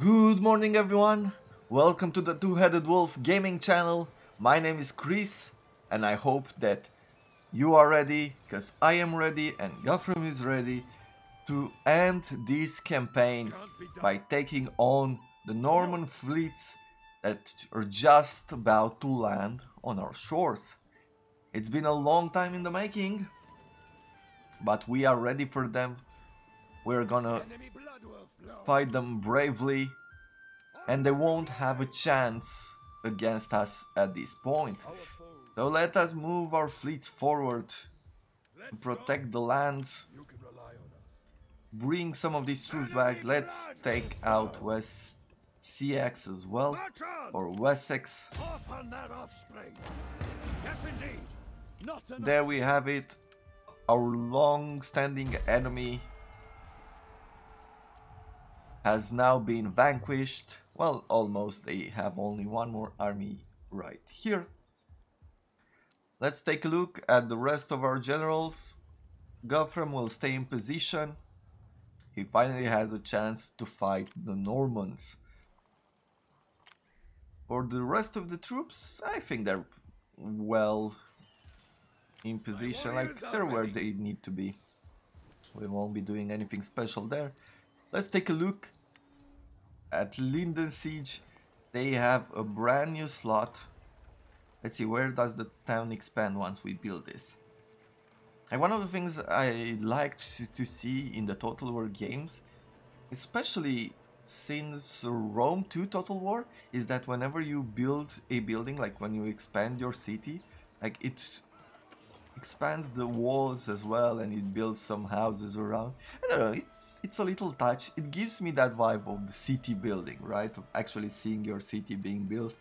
Good morning everyone, welcome to the Two-Headed Wolf gaming channel. My name is Chris and I hope that you are ready, because I am ready and Guthrum is ready to end this campaign by taking on the Norman fleets that are just about to land on our shores. It's been a long time in the making, but we are ready for them. We're gonna fight them bravely and they won't have a chance against us at this point. So let us move our fleets forward to protect the lands. Bring some of these troops back. Let's take out West Seaxe as well, or Wessex. There we have it. Our long-standing enemy has now been vanquished. Well, almost. They have only one more army right here. Let's take a look at the rest of our generals. Guthrum will stay in position. He finally has a chance to fight the Normans. For the rest of the troops, I think they're well in position, like they're where they need to be. We won't be doing anything special there. Let's take a look at Linden Siege. They have a brand new slot. Let's see, where does the town expand once we build this? And one of the things I liked to see in the Total War games, especially since Rome 2 Total War, is that whenever you build a building, like when you expand your city, like it's expands the walls as well and it builds some houses around. I don't know, it's it's a little touch. It gives me that vibe of the city building, right? Of actually seeing your city being built.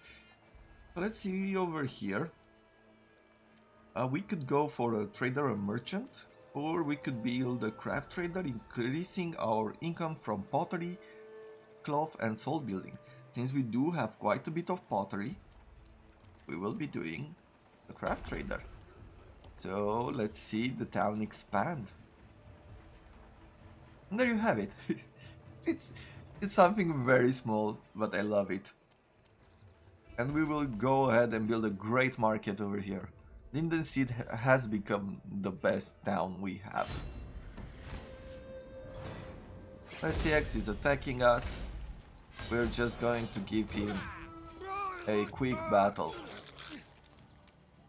Let's see over here. Uh, we could go for a trader or merchant, or we could build a craft trader, increasing our income from pottery, cloth and salt building. Since we do have quite a bit of pottery, we will be doing a craft trader. So let's see the town expand. And there you have it. it's it's something very small, but I love it. And we will go ahead and build a great market over here. Linden Seed has become the best town we have. SCX is attacking us. We're just going to give him a quick battle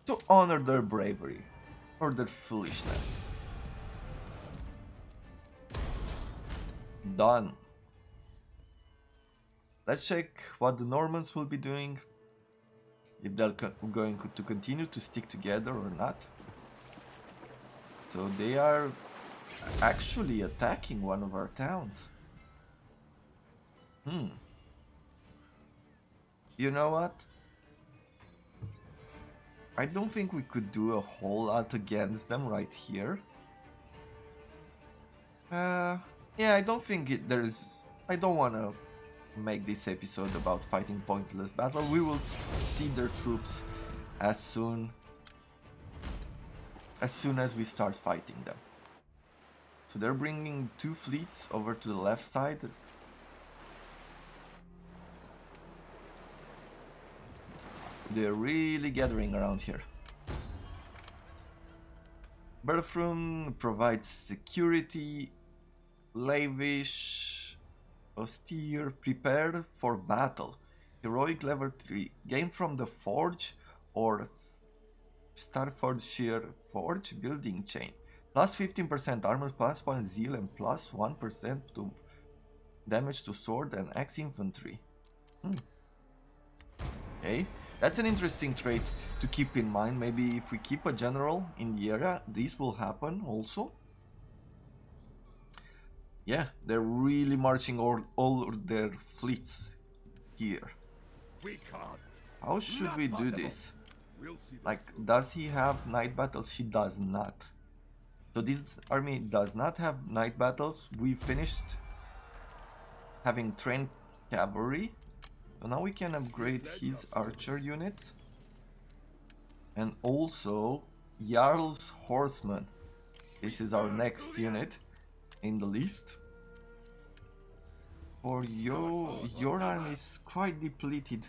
to honor their bravery or their foolishness. Done. Let's check what the Normans will be doing. If they're going to continue to stick together or not. So they are actually attacking one of our towns. Hmm. You know what? I don't think we could do a whole lot against them right here. Uh, yeah, I don't think it, there's... I don't want to make this episode about fighting pointless battle. We will see their troops as soon as soon as we start fighting them. So they're bringing two fleets over to the left side. They're really gathering around here. Berthrum provides security, lavish, austere, prepared for battle. Heroic level 3. Gain from the forge or Starfordshire Forge building chain. Plus 15% armor, plus 1 zeal and plus 1 to damage to sword and axe infantry. Hmm. Okay. That's an interesting trait to keep in mind. Maybe if we keep a general in the area, this will happen also. Yeah, they're really marching all, all their fleets here. How should we do this? Like, does he have night battles? He does not. So this army does not have night battles. We finished having trained cavalry so now we can upgrade his archer units. And also Jarl's Horseman. This is our next unit in the list. For you, your army is quite depleted.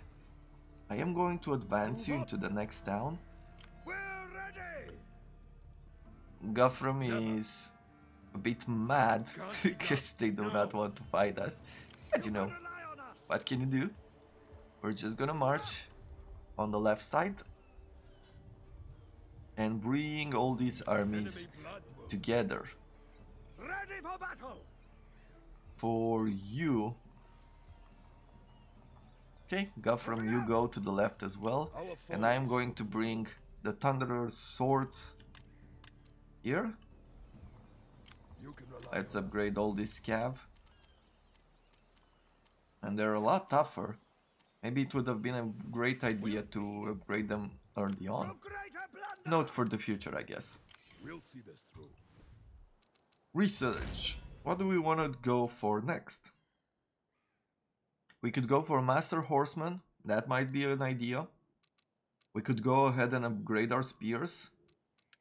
I am going to advance you into the next town. Guthrum is a bit mad because they do not want to fight us. But you know, what can you do? We're just gonna march on the left side and bring all these armies Enemy blood will- together. Ready for battle. For you. Okay, Guthrum, you go to the left as well. And I'm going to bring the Thunderer's swords here. You can rely Let's upgrade all this cav. And they're a lot tougher. Maybe it would have been a great idea to upgrade them early on on. greater plunder. Note for the future, I guess. We'll see this through. Research. What do we want to go for next? We could go for Master Horseman. That might be an idea. We could go ahead and upgrade our spears.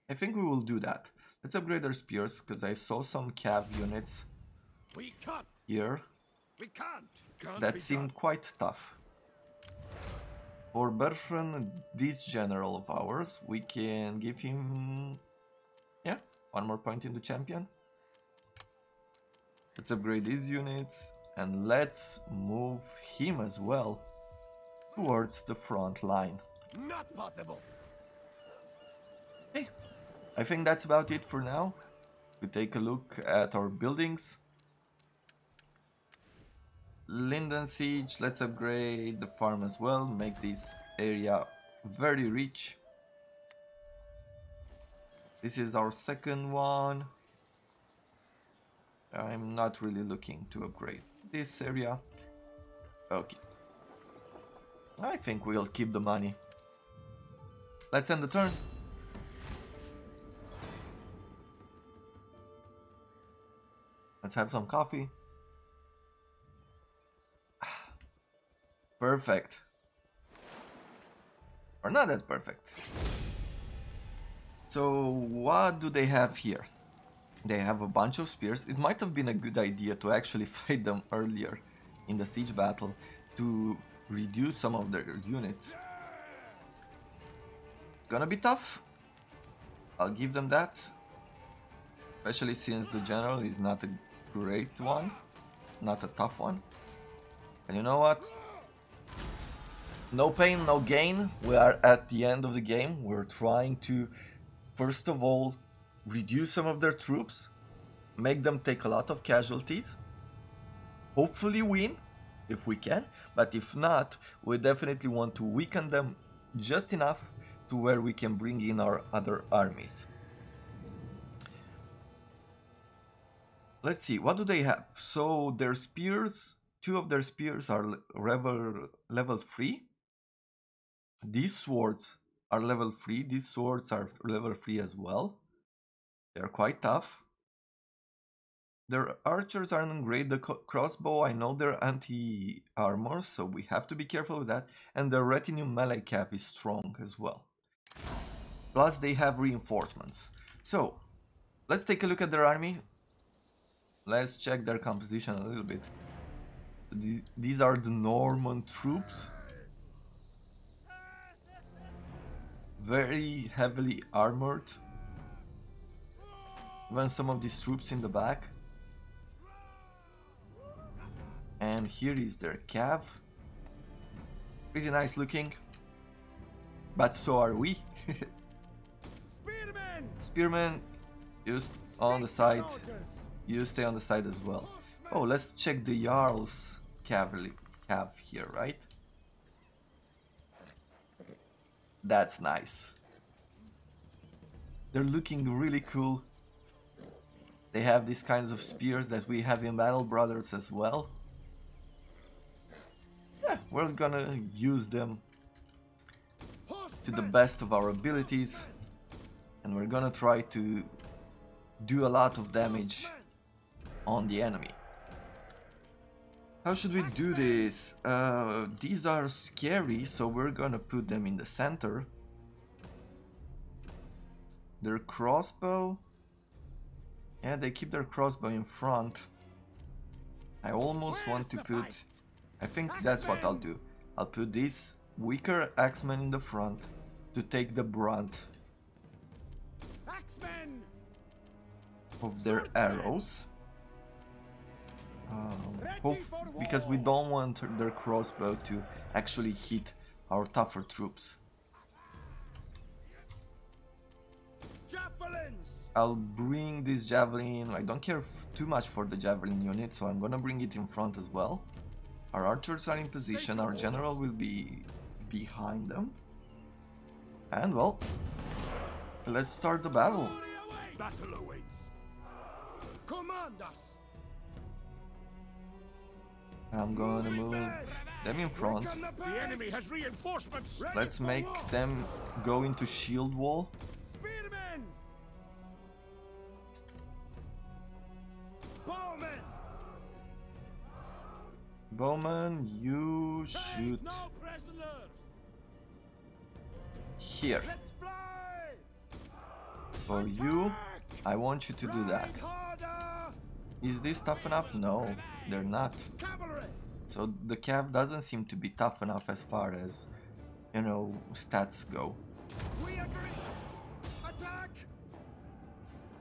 I think we will do that. Let's upgrade our spears because I saw some cav units We can't. here We can't. Can't that seemed quite tough. For Bertrand, this general of ours, we can give him, yeah, one more point in the champion. Let's upgrade these units and let's move him as well towards the front line. Not possible. Hey, I think that's about it for now. We take a look at our buildings. Linden Siege, let's upgrade the farm as well, make this area very rich. This is our second one. I'm not really looking to upgrade this area. Okay. I think we'll keep the money. Let's end the turn. Let's have some coffee. Perfect. Or not that perfect. So what do they have here? They have a bunch of spears. It might have been a good idea to actually fight them earlier in the siege battle to reduce some of their units. It's gonna be tough. I'll give them that. Especially since the general is not a great one, not a tough one. And you know what? No pain, no gain. We are at the end of the game. We're trying to, first of all, reduce some of their troops, make them take a lot of casualties, hopefully win if we can, but if not, we definitely want to weaken them just enough to where we can bring in our other armies. Let's see, what do they have? So their spears, two of their spears are level, level 3. These swords are level 3, these swords are level 3 as well. They're quite tough. Their archers aren't great. The crossbow, I know they're anti-armor, so we have to be careful with that. And the retinue melee cav is strong as well. Plus, they have reinforcements. So, let's take a look at their army. Let's check their composition a little bit. These, these are the Norman troops. Very heavily armored. Even some of these troops in the back. And here is their cav. Pretty nice looking. But so are we. Spearmen. Spearman, you on the side. You stay on the side as well. Oh, let's check the Jarl's cavalry cav here, right? That's nice. They're looking really cool. They have these kinds of spears that we have in Battle Brothers as well. Yeah, we're gonna use them to the best of our abilities and we're gonna try to do a lot of damage on the enemy. How should we do this? Uh, these are scary, so we're gonna put them in the center. Their crossbow. Yeah, they keep their crossbow in front. I almost want to put... fight? I think that's what I'll do. I'll put this weaker axemen in the front to take the brunt of their arrows. Um, hope, because we don't want their crossbow to actually hit our tougher troops. I'll bring this javelin. I don't care too much for the javelin unit, so I'm gonna bring it in front as well. Our archers are in position. Our general will be behind them. And well, let's start the battle. Battle awaits! Command us! I'm gonna move them in front. The The enemy has reinforcements! Let's make them go into shield wall. Bowman, you shoot here. For you, I want you to do that. Is this tough enough? No, they're not. So the cav doesn't seem to be tough enough as far as, you know, stats go. We agree! Attack!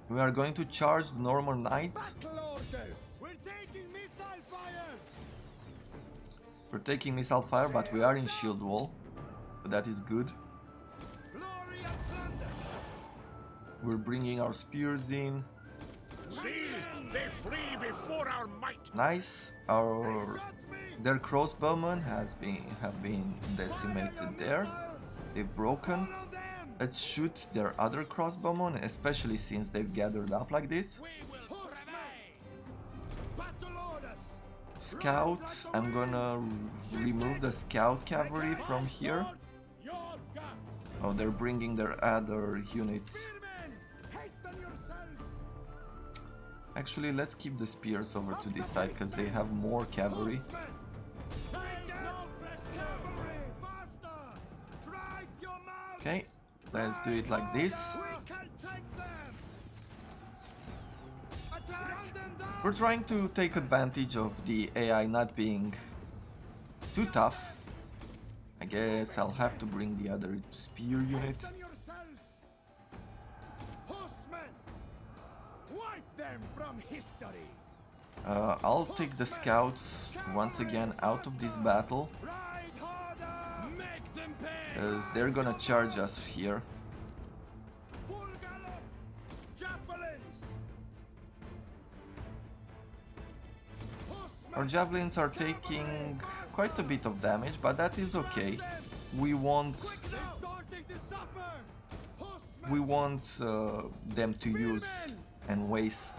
We are going to charge the Norman knight. Battle! We're taking missile fire! We're taking missile fire, but we are in shield wall. So that is good. Glory and thunder! We're bringing our spears in. See! They flee before our might! Nice. Our their crossbowmen has been have been decimated there. They've broken. Let's shoot their other crossbowmen, especially since they've gathered up like this. We will Horsemen! Battle orders! Scout, I'm gonna remove the scout cavalry from here. Oh, they're bringing their other unit. Actually, let's keep the spears over to this side because they have more cavalry. Okay, let's do it like this. We're trying to take advantage of the AI not being too tough. I guess I'll have to bring the other spear unit. Uh, I'll take the scouts once again out of this battle Ride harder! Make them pay! as they're gonna charge us here. Full gallop! Javelins! Horsemen! Our javelins are taking quite a bit of damage, but that is okay. We want They're starting to suffer! Horsemen! we want uh, them to use and waste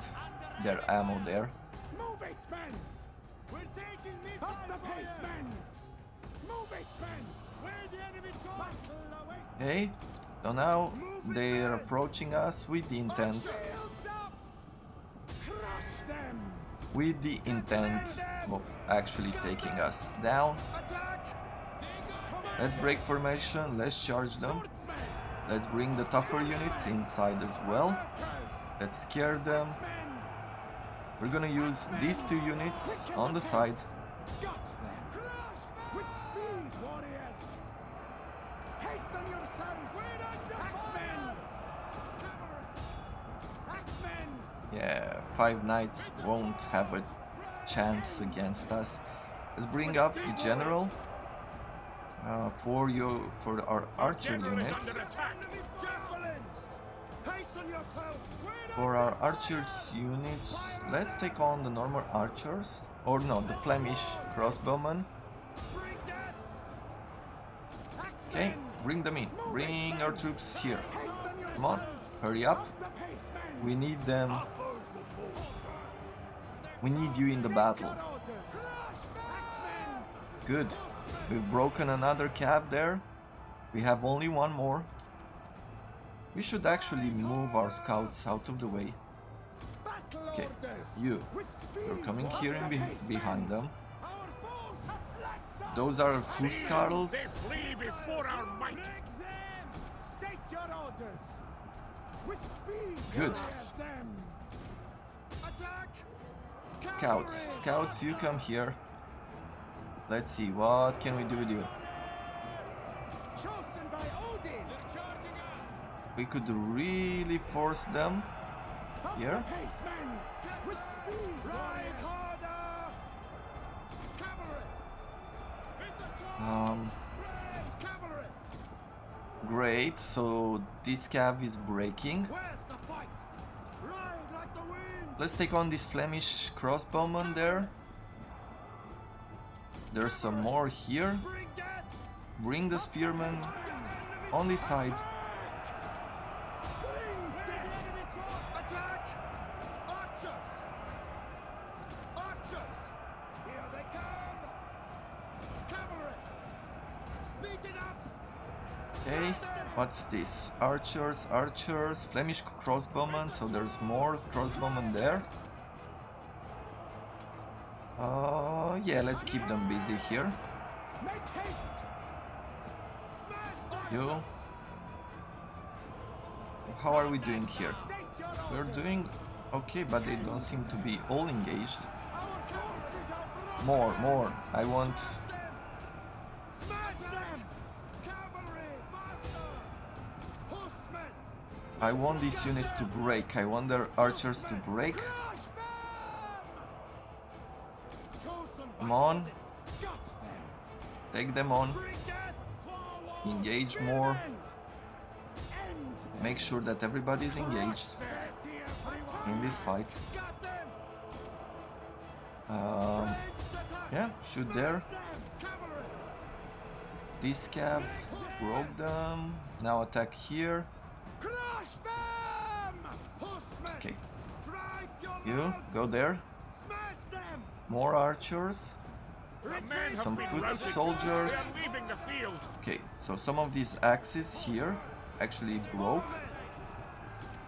their ammo there. Move it, men! We're taking missile Up the pace, men! Move it, men! Where the enemy charge! Okay, so now they're approaching us with the intent Crush them! with the intent of actually taking us down. Let's break formation, let's charge them. Let's bring the tougher units inside as well. Let's scare them. We're gonna use these two units on the side. Yeah, five knights won't have a chance against us. Let's bring up the general uh, for you for our archer units. For our archers units, let's take on the Norman archers, or no, the Flemish crossbowmen. Okay, bring them in. Bring our troops here. Come on, hurry up. Up the pace, men! We need them. Our foes will fall. We need you in the battle. Your orders. Axemen! Good. We've broken another cav there. We have only one more. We should actually move our scouts out of the way. Okay, you. With speed, You're coming here and be behind them. Our foes have lacked us. Those are See? Huskarls. They flee before our might! Break them! State your orders. With speed. Good. Crush them. Scouts, scouts, you come here. Let's see, what can we do with you? Chosen by Odin. We could really force them Here? the pace, men. With speed. Ride harder. Um, great, so this cav is breaking. The fight? Ride like the wind. Let's take on this Flemish crossbowman there. There's some more here. Bring. Bring the spearmen on this side. What's this? Archers, archers, Flemish crossbowmen, so there's more crossbowmen there. Uh, yeah, let's keep them busy here. Make haste. Smash You. How are we doing here? We're doing okay, but they don't seem to be all engaged. More, more. I want I want these units to break. I want their archers to break. Come on, take them on. Engage more. Make sure that everybody is engaged in this fight. Um, yeah, shoot there. This cav broke them. Now attack here. Crush them! Horsemen! Okay, Drive your you loads! go there. Smash them! More archers. The men Retreat! have Some foot soldiers. They are leaving the field. Okay, so some of these axes here actually broke.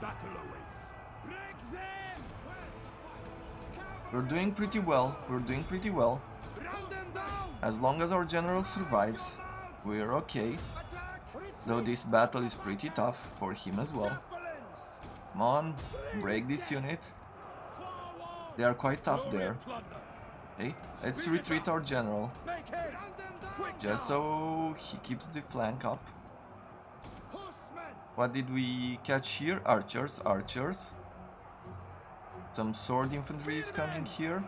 Battle awaits. Break them! We're doing pretty well. We're doing pretty well. Run them down! As long as our general survives, we're okay. Though this battle is pretty tough for him as well. Come on, break this unit. They are quite tough there. Okay, let's retreat our general. Just so he keeps the flank up. What did we catch here? Archers, archers. Some sword infantry is coming here.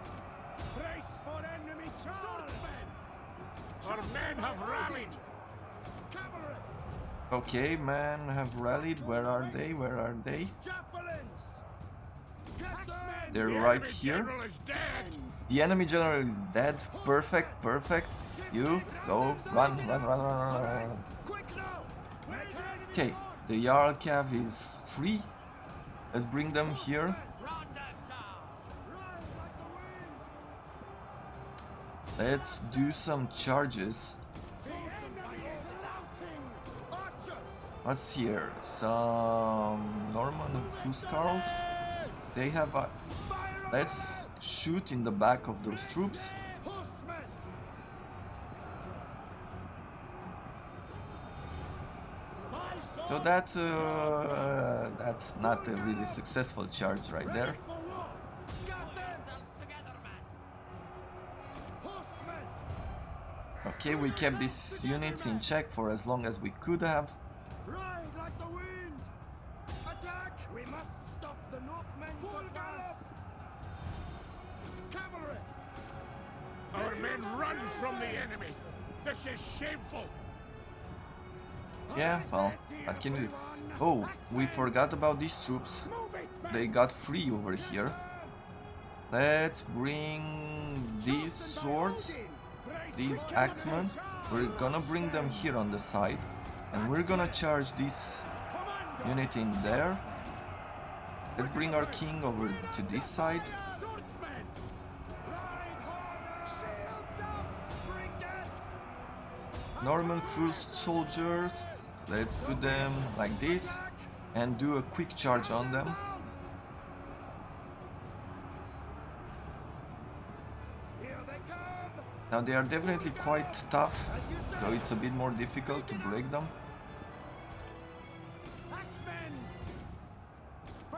Our men have rallied. Cavalry! Okay, men have rallied. Where are they? Where are they? Javelins! They're right here. general is dead. The enemy general is dead. Perfect, perfect. You go, run, run, run, run, run, run. run. Quick now! Where's the enemy Okay, the Jarl Cav is free. Let's bring them here. Ride like the wind! Let's do some charges. What's here? Some Norman Huskarls. They have a... Let's shoot in the back of those troops. So that's uh, that's not a really successful charge right there. Okay, we kept these units in check for as long as we could have. Ride like the wind! Attack! We must stop the Northmen's advance! Cavalry! Our men run from the enemy. This is shameful. Yeah, well, what can you do? Oh, we forgot about these troops. Move it, man! They got free over here. Let's bring these swords, these axemen. We're gonna bring them here on the side. And we're gonna charge this unit in there. Let's bring our king over to this side. Norman foot soldiers. Let's put them like this and do a quick charge on them. Now they are definitely quite tough, so it's a bit more difficult to break them.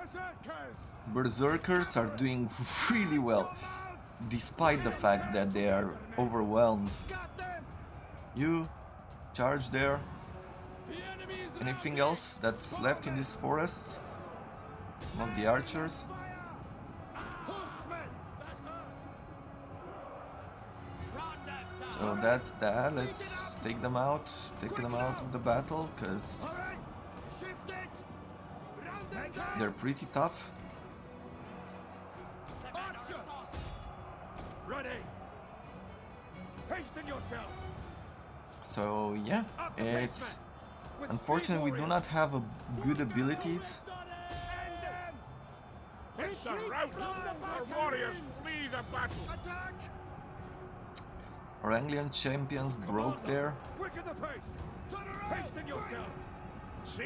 Berserkers! Berserkers are doing really well, despite the fact that they are overwhelmed. You charge there. Anything else that's left in this forest? Not the archers. So that's that. Let's take them out. Take them out of the battle, because they're pretty tough. Archers! Ready! Hasten yourself! So yeah, it's basement! Unfortunate we do not have a good abilities. It's a rout! Our warriors flee the battle! Attack! Our Anglian champions broke there. Quicken the pace! Turn around! Hasten yourselves! See!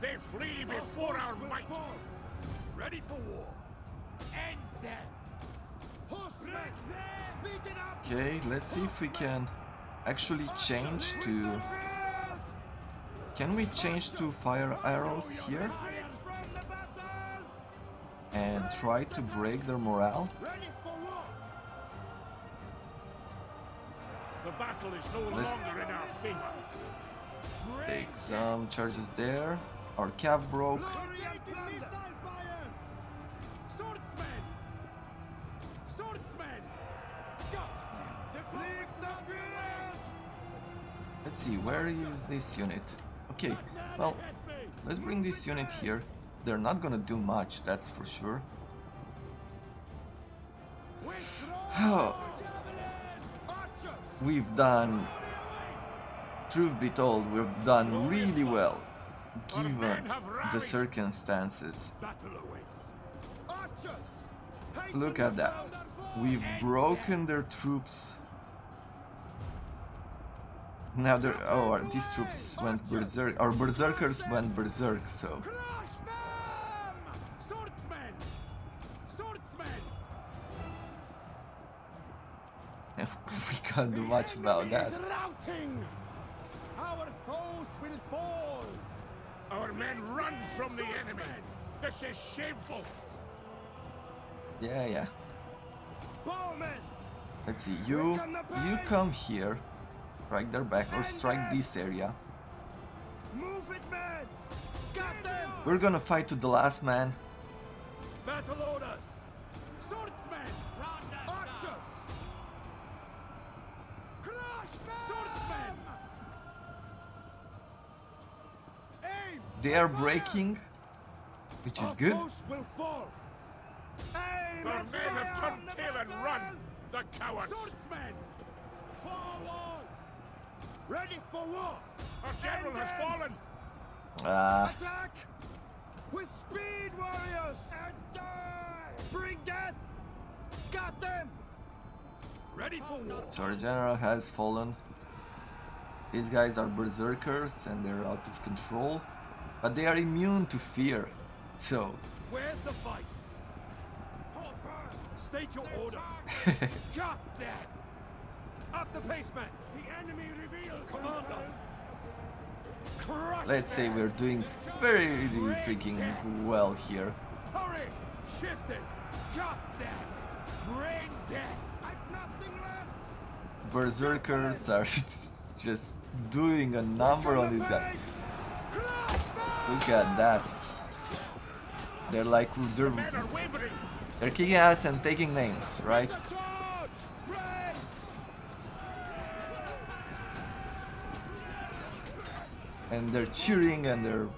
They flee before our might! Ready for war! End them! Horsemen! Speed it up! Okay, let's see if we can actually change to. Can we change to fire arrows here Retreat from the battle! and try to break their morale? Ready for war! The battle is no Let's- longer in our favor. Take some charges there. Our cav broke. Let's see, where is this unit? Okay, well, let's bring this unit here. They're not gonna do much, that's for sure. We've done, truth be told, we've done really well, given the circumstances. Battle awaits. Archers! Look at that. We've broken their troops. Now they're oh these troops went berserk our berserkers went berserk so Crush them! Swordsmen! Swordsmen! we can't do much about that. Routing! Our will fall! Our men run from the enemy! This is shameful! Yeah yeah. Bowmen! Let's see, you you come here, strike their back or strike this area. Move it, men! Got them! We're gonna fight to the last man. Battle orders! They are breaking, which is Our good. foes will fall! Aim Our men fire have turned the tail and run! The cowards! Swordsmen! Forward! Ready for war! Our general has fallen! Ah, Attack! With speed, warriors! And die! Bring death! Got them! Ready for war! so our general has fallen. These guys are berserkers and they're out of control, but they are immune to fear. So Where's the fight? State your orders. Got that! Up the pace, man! The enemy revealed! Commanders! Crush let's say we're doing very freaking well here. Hurry! Shift it! Got that! Brain death! I've nothing left! Berserkers are just doing a number on these guys. Look at that. They're like they're they're kicking ass and taking names, right? And they're cheering and they're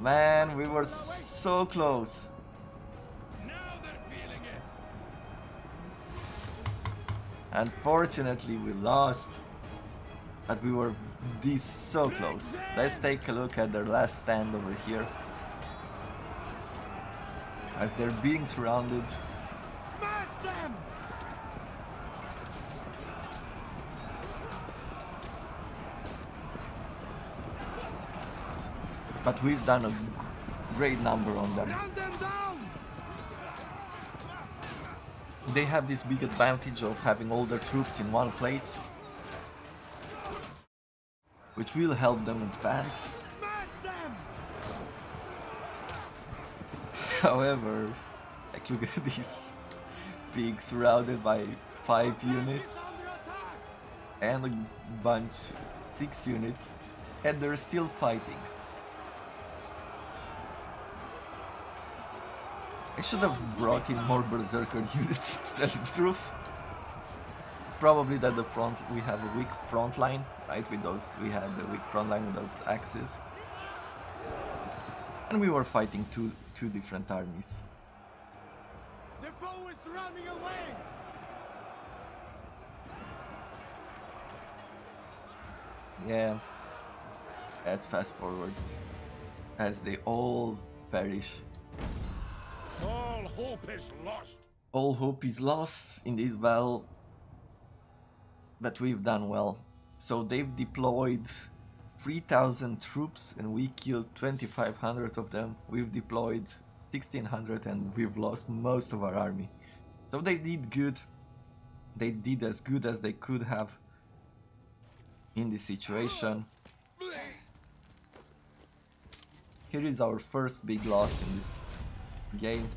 Man, we were so close. Unfortunately, we lost. But we were this so close. Let's take a look at their last stand over here. As they're being surrounded. Smash them! But we've done a great number on them. Run them down! They have this big advantage of having all their troops in one place. Which will help them advance. Them! However, like look at this pig surrounded by five units and a bunch, six units, and they're still fighting. I should have brought in more berserker units to tell the truth. Probably that the front we have a weak front line, right? With those we had a weak front line with those axes. And we were fighting two two different armies. The foe is running away! Yeah. Let's fast forward. As they all perish. All hope is lost. All hope is lost in this battle. But we've done well. So they've deployed 3000 troops and we killed 2500 of them. We've deployed 1600 and we've lost most of our army. So they did good. They did as good as they could have in this situation. Here is our first big loss in this game.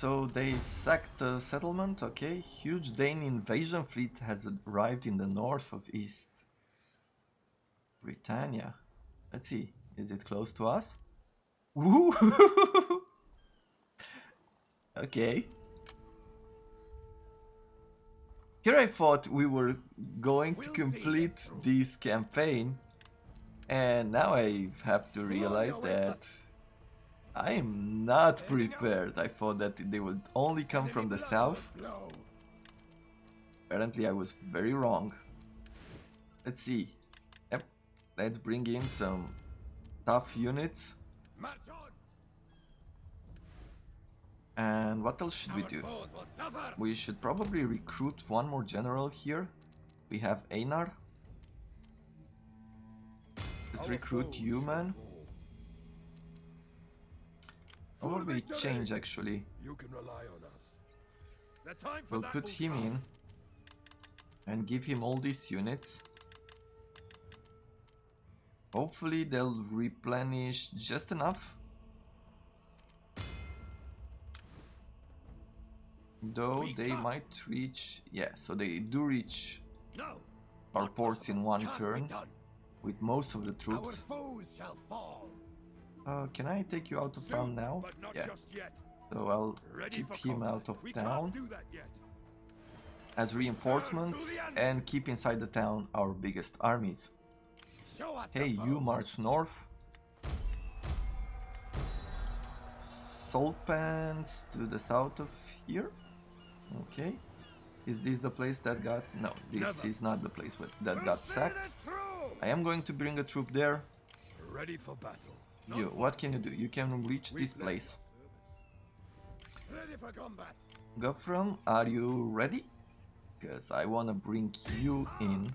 So they sacked the settlement, okay. Huge Dane invasion fleet has arrived in the north of East Britannia. Let's see, is it close to us? Woo! okay. Here I thought we were going to We'll complete this campaign and now I have to realize that. I am not prepared. I thought that they would only come from the south. Apparently I was very wrong. Let's see. Yep. Let's bring in some tough units. And what else should we do? We should probably recruit one more general here. We have Einar. Let's recruit you, man. Fall. Or For will we change actually? You can rely on us. The time for We'll put him in and give him all these units. Hopefully they'll replenish just enough. Though they might reach, yeah, so they do reach No! our ports in one turn with most of the troops. Foes shall fall. Uh, can I take you out of town now? Yeah, so I'll Ready keep him out of we town do that yet. as reinforcements and keep inside the town our biggest armies. Hey, you march north. Salt pans to the south of here. Okay. Is this the place that got... No, this Never. is not the place that got sacked. I am going to bring a troop there. Ready for battle. You, what can you do? You can reach this place. Ready for combat. Guthrum, are you ready? Because I want to bring you in.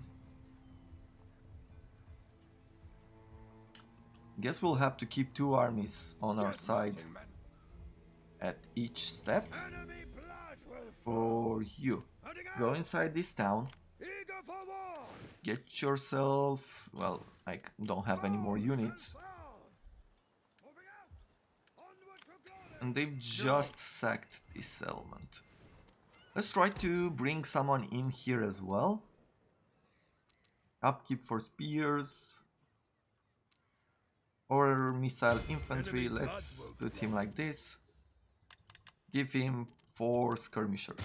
Guess we'll have to keep two armies on our side at each step. Enemy blood will fall. For you. Go inside this town. Eager for war. Get yourself... Well, I don't have any more units. fall. Moving out. Onward to glory. And they've just sacked this settlement. Let's try to bring someone in here as well. Upkeep for spears. Or missile infantry. Let's put him like this. Give him four skirmishers.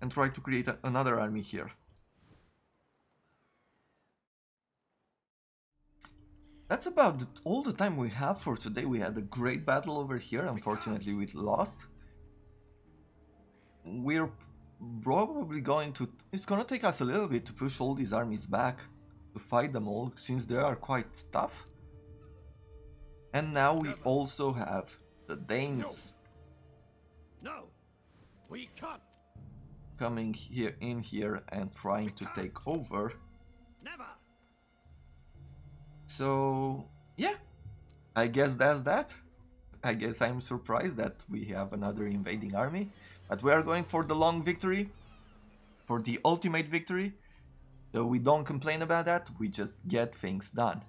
And try to create another army here. That's about all the time we have for today. We had a great battle over here. Unfortunately, we lost. We're probably going to... It's gonna take us a little bit to push all these armies back to fight them all, since they are quite tough. And now we also have the Danes No. We can't. coming here in here and trying to take over. Never. So, yeah, I guess that's that. I guess I'm surprised that we have another invading army. But we are going for the long victory. For the ultimate victory. So we don't complain about that, we just get things done.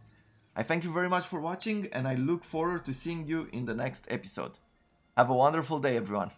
I thank you very much for watching and I look forward to seeing you in the next episode. Have a wonderful day everyone.